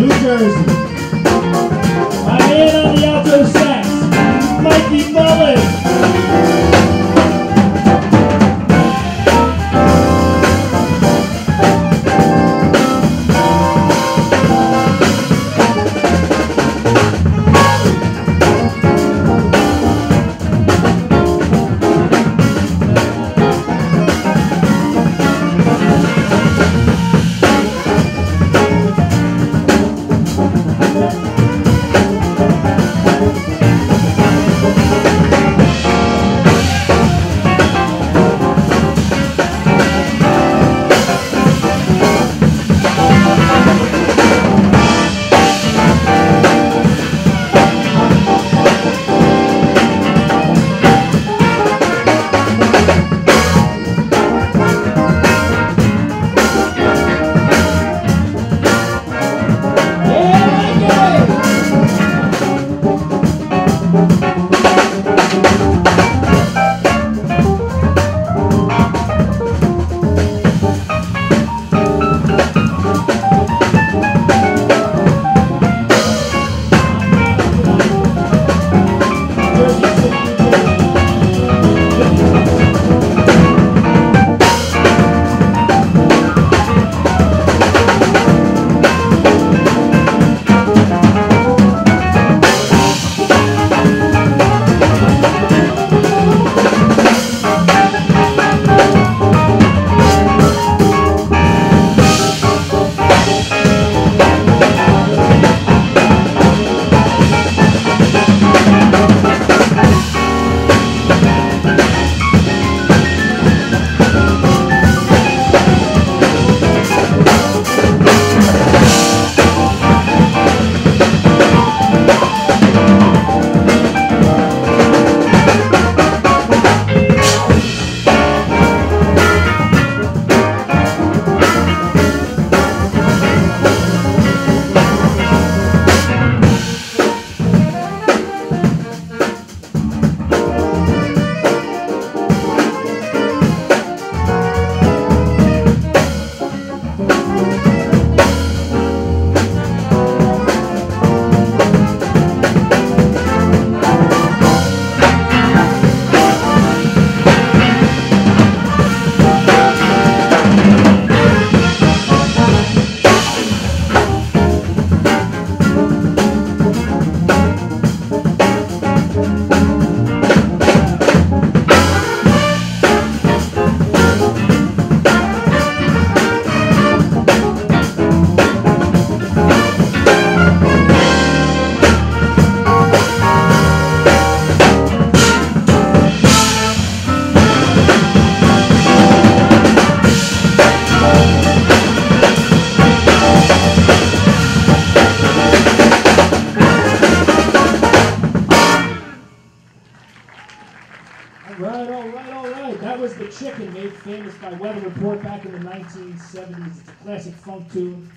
New Jersey. My man on the alto sax, Mikey Mullins. Chicken made famous by Weather Report back in the 1970s. It's a classic funk tune.